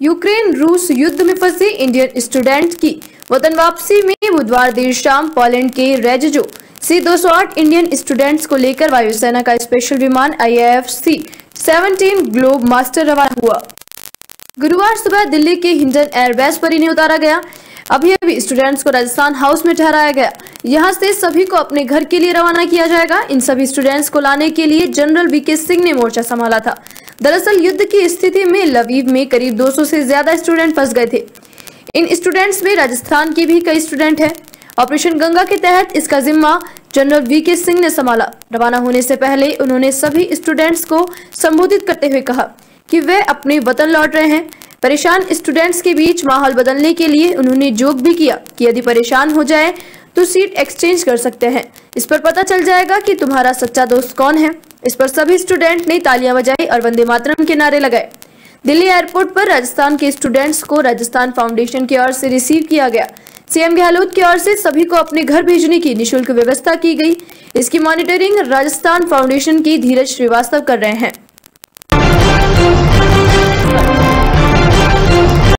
Ukraine रूस युद्ध में फंसे इंडियन स्टूडेंट की। वतन वापसी में बुधवार देर शाम पोलैंड के रेजजो से 208 इंडियन स्टूडेंट्स को लेकर वायुसेना का स्पेशल विमान I F C seventeen Globemaster रवाना हुआ। गुरुवार सुबह दिल्ली के हिंडन एयरबेस पर इन्हें उतारा गया। अभी अभी स्टूडेंट्स को राजस्थान हाउस में ठहराया गया। यहाँ से सभी को अपने घर के लिए रवाना किया जाएगा। इन सभी स्टूडेंट्स को लाने के लिए जनरल वी के सिंह ने मोर्चा संभाला था। दरअसल युद्ध की स्थिति में लवीव में करीब 200 से ज़्यादा स्टूडेंट फंस गए थे। इन स्टूडेंट्स में राजस्थान के भी कई स्टूडेंट हैं। ऑपरेशन गंगा के तहत इसका जिम्मा जनरल वी के सिंह ने संभाला। रवाना होने से पहले उन्होंने सभी स्टूडेंट्स को संबोधित करते हुए कहा कि वे अपने वतन लौट रहे हैं। परेशान स्टूडेंट्स के बीच माहौल बदलने के लिए उन्होंने जोक भी किया कि यदि परेशान हो जाए तो सीट एक्सचेंज कर सकते हैं। इस पर पता चल जाएगा कि तुम्हारा सच्चा दोस्त कौन है। इस पर सभी स्टूडेंट ने तालियाँ बजाई और वंदे मातरम के नारे लगाए। दिल्ली एयरपोर्ट पर राजस्थान के स्टूडेंट्स को राजस्थान फाउंडेशन की ओर से रिसीव किया गया। सीएम गहलोत की ओर से सभी को अपने घर भेजने की निशुल्क व्यवस्था की गई। इसकी मॉनिटरिंग राजस्थान फाउंडेशन की धीरज श्रीवास्तव कर रहे हैं।